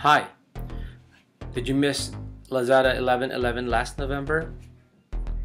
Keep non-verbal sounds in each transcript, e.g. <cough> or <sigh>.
Hi. Did you miss Lazada 1111 last November?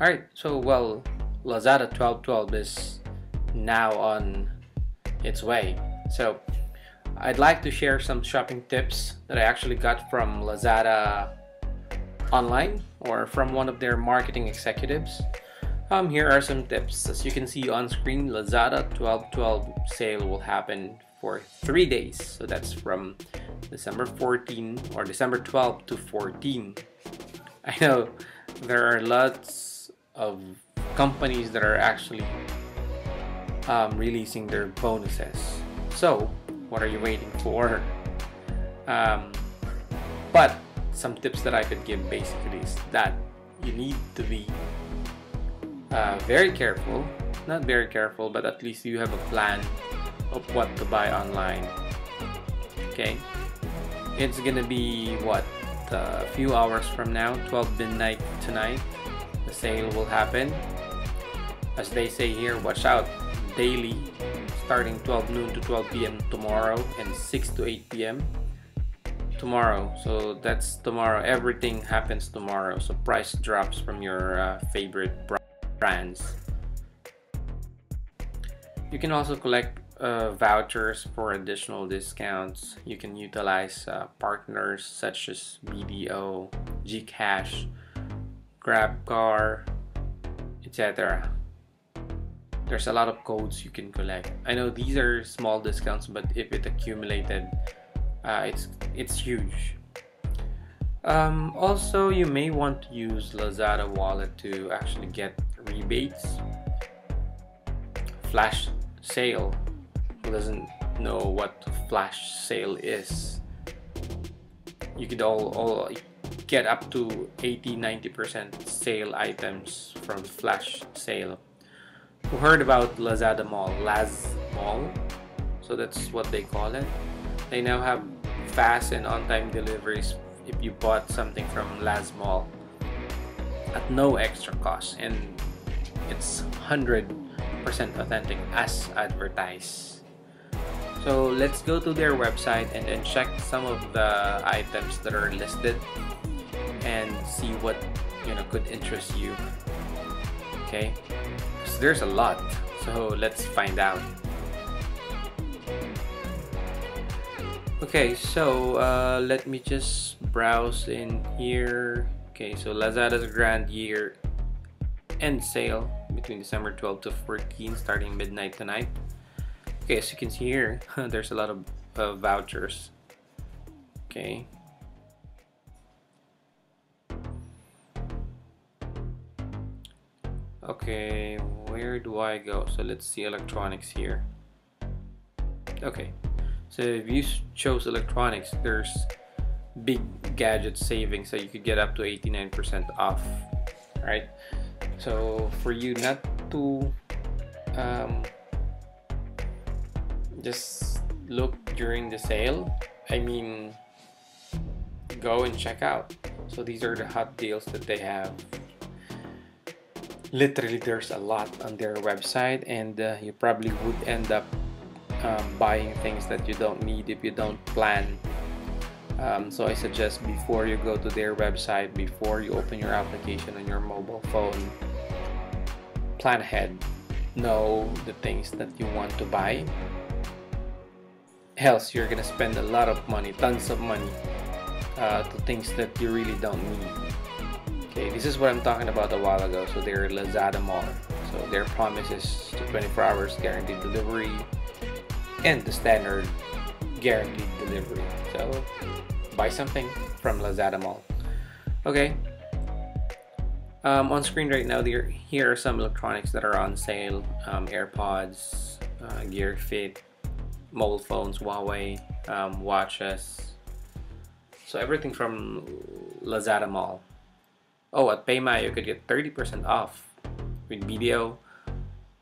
Alright, so well, Lazada 1212 is now on its way. So I'd like to share some shopping tips that I actually got from Lazada online or from one of their marketing executives. Um, here are some tips. As you can see on screen, Lazada 1212 sale will happen for three days. So that's from December 14 or December 12 to 14. I know there are lots of companies that are actually um, releasing their bonuses. So, what are you waiting for? Um, but some tips that I could give basically is that you need to be uh, very careful. Not very careful, but at least you have a plan of what to buy online. Okay, it's gonna be what a few hours from now, 12 midnight tonight. The sale will happen. As they say here, watch out daily, starting 12 noon to 12 p.m. tomorrow and 6 to 8 p.m. tomorrow. So that's tomorrow. Everything happens tomorrow. So price drops from your uh, favorite brands. You can also collect uh, vouchers for additional discounts. You can utilize uh, partners such as BDO, Gcash, GrabCar, etc. There's a lot of codes you can collect. I know these are small discounts, but if it accumulated, uh, it's it's huge. Um, also, you may want to use Lazada Wallet to actually get rebates, flash sale who doesn't know what flash sale is. You could all, all get up to 80 90% sale items from flash sale. Who heard about lazada mall? Laz mall? So that's what they call it. They now have fast and on-time deliveries if you bought something from laz mall at no extra cost. And it's 100% authentic as advertised so let's go to their website and then check some of the items that are listed and see what you know could interest you. Okay, so there's a lot. So let's find out. Okay, so uh, let me just browse in here. Okay, so Lazada's grand year end sale between December 12 to 14 starting midnight tonight. Okay, as you can see here, <laughs> there's a lot of uh, vouchers. Okay. Okay, where do I go? So let's see electronics here. Okay, so if you chose electronics, there's big gadget savings so you could get up to 89% off, right? So for you not to um, just look during the sale. I mean go and check out. So these are the hot deals that they have. Literally there's a lot on their website and uh, you probably would end up um, buying things that you don't need if you don't plan. Um, so I suggest before you go to their website before you open your application on your mobile phone plan ahead. Know the things that you want to buy else you're gonna spend a lot of money tons of money uh, to things that you really don't need. Okay this is what I'm talking about a while ago. So they're Lazada Mall. So their promise is to 24 hours guaranteed delivery and the standard guaranteed delivery. So buy something from Lazada Mall. Okay. Um, on screen right now there here are some electronics that are on sale um, AirPods uh, Gear Fit mobile phones, Huawei, um, watches. So everything from Lazada Mall. Oh, at PayMaya you could get 30% off with BDO.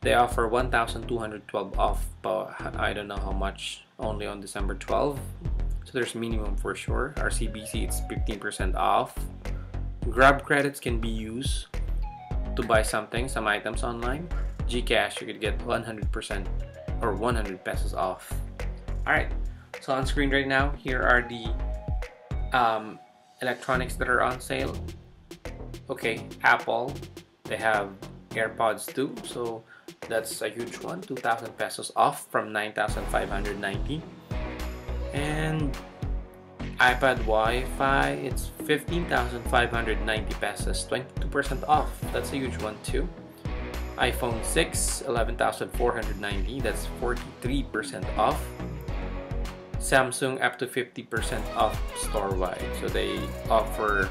They offer 1,212 off, but I don't know how much. Only on December 12. So there's minimum for sure. RCBC it's 15% off. Grab credits can be used to buy something, some items online. Gcash you could get 100% or 100 pesos off. Alright, so on screen right now, here are the um, electronics that are on sale. Okay, Apple, they have AirPods too, so that's a huge one 2,000 pesos off from 9,590. And iPad Wi-Fi, it's 15,590 pesos, 22% off. That's a huge one too. iPhone 6, 11,490, that's 43% off. Samsung up to 50% off store-wide. So they offer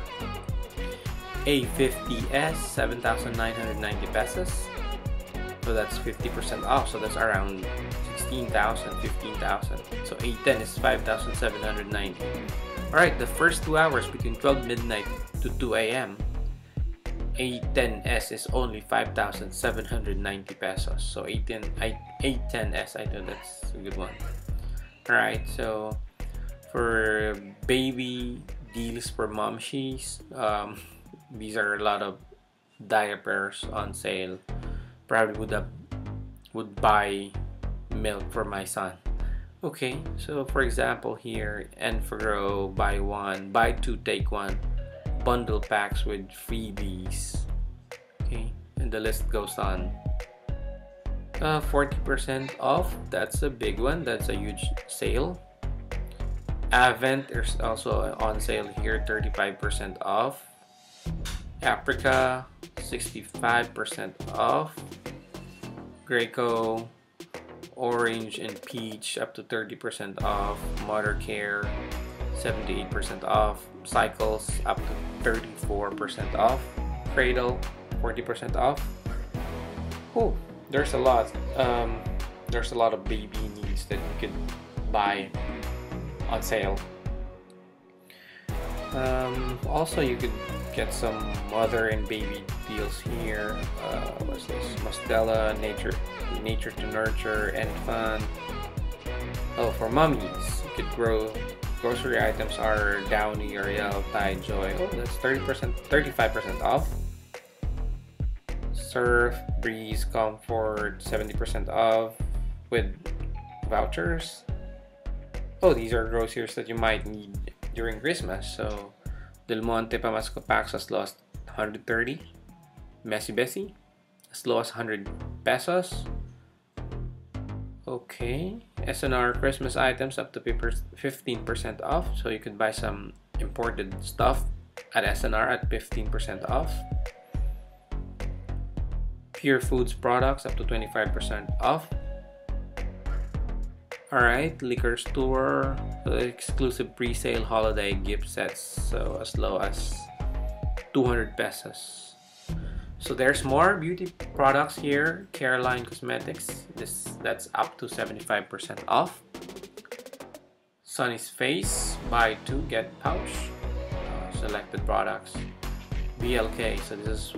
A50s, 7,990 pesos. So that's 50% off. So that's around 16,000, 15,000. So A10 is 5,790. Alright, the first two hours between 12 midnight to 2 a.m. A10s is only 5,790 pesos. So A10, A10s, I know that's a good one. Alright, so for baby deals for mom she's, um, these are a lot of diapers on sale. Probably would have would buy milk for my son. Okay, so for example here, Enfagrow buy one, buy two, take one, bundle packs with freebies. Okay, and the list goes on. Uh, 40% off, that's a big one, that's a huge sale. Avent is also on sale here, 35% off. Aprica, 65% off. Graco, orange and peach up to 30% off, Mothercare 78% off, Cycles up to 34% off, Cradle 40% off. Oh, there's a lot. Um, there's a lot of baby needs that you could buy on sale. Um, also, you could get some mother and baby deals here. Uh, what's this? Mustela, Nature, Nature to Nurture, and Fun. Oh, for mummies, you could grow. Grocery items are down Downy, Ariel, Tide, Joy. Oh, that's 30%, 35% off. Surf, Breeze, Comfort, 70% off with vouchers. Oh, these are groceries that you might need during Christmas. So, Del Monte Pamasco packs as low as 130. Messy Bessy as low as 100 pesos. Okay, S&R Christmas items up to 15% off. So you could buy some imported stuff at S&R at 15% off. Pure Foods products up to 25% off. Alright, liquor store, uh, exclusive pre-sale holiday gift sets, so as low as 200 pesos. So there's more beauty products here, Careline Cosmetics, this that's up to 75% off. Sunnies Face, buy two, get pouch, uh, selected products. BLK, so this is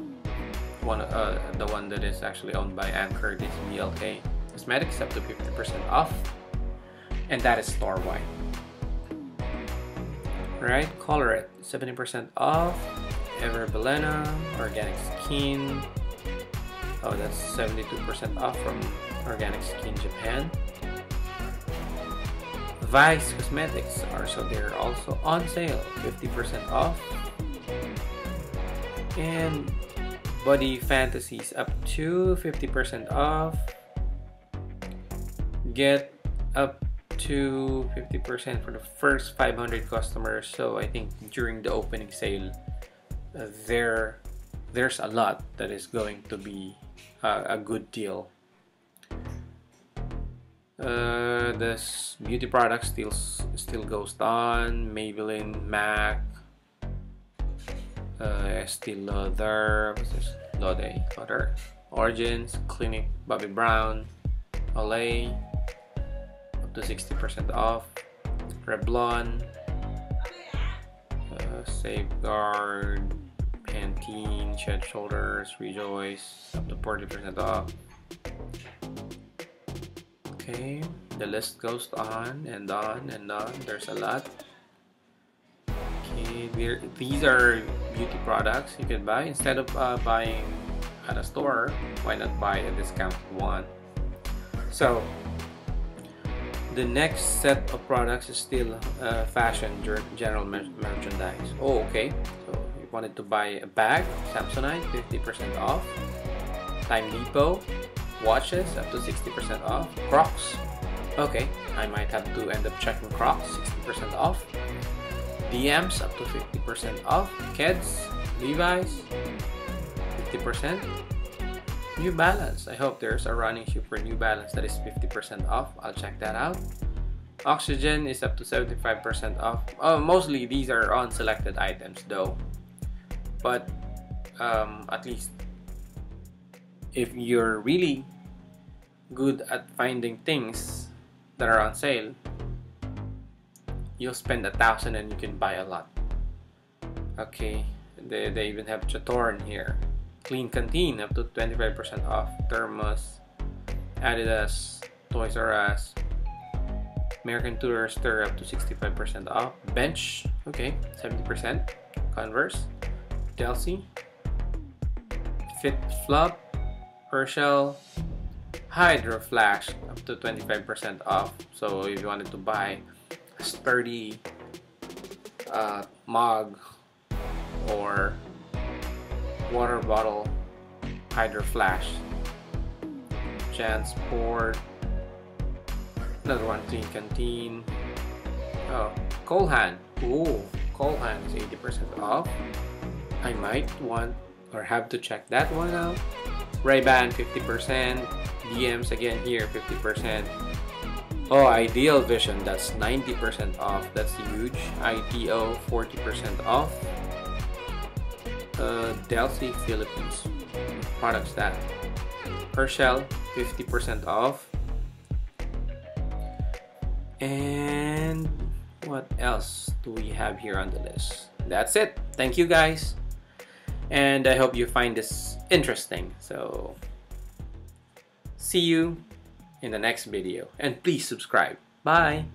one uh, the one that is actually owned by Anchor, this BLK Cosmetics up to 50% off and that is store-wide. Right, Colourette 70% off. Ever Bilena, Organic Skin. Oh, that's 72% off from Organic Skin Japan. Vice Cosmetics are so they're also on sale, 50% off. And Body Fantasies up to 50% off. Get up to 50% for the first 500 customers so I think during the opening sale there there's a lot that is going to be uh, a good deal. Uh, this beauty product still still goes on. Maybelline MAC uh, Estee Lauder what's this? Lauder Lauder. Origins Clinique Bobbi Brown Olay up to 60% off. Revlon, uh, Safeguard, Pantene, Shed Shoulders, Rejoice, up to 40% off. Okay, the list goes on and on and on. There's a lot. Okay, these are beauty products you can buy. Instead of uh, buying at a store, why not buy a discounted one? So, the next set of products is still uh, fashion general merchandise oh okay so wanted to buy a bag samsonite 50% off time depot watches up to 60% off crocs okay i might have to end up checking crocs 60% off dms up to 50% off keds levi's 50% New Balance. I hope there's a running shoe for New Balance that is 50% off. I'll check that out. Oxygen is up to 75% off. Oh, mostly these are on selected items though. But um, at least if you're really good at finding things that are on sale, you'll spend a thousand and you can buy a lot. Okay, they, they even have Chatorn here. Klean Kanteen up to 25% off. Thermos, Adidas, Toys R Us, American Tourister up to 65% off. Bench, okay, 70%. Converse, Delsey, Fit Flop, Herschel, Hydro Flask up to 25% off. So if you wanted to buy a sturdy uh, mug or water bottle, Hydro Flask, Jansport, another one, Klean Kanteen, oh, Cole ooh, Cole Haan is 80% off, I might want or have to check that one out, Ray-Ban 50%, DMs again here 50%, Oh, Ideal Vision, that's 90% off. That's huge. ITO, 40% off. Uh, Philippines products that. Herschel 50% off. And what else do we have here on the list? That's it. Thank you guys and I hope you find this interesting. So see you in the next video. And please subscribe. Bye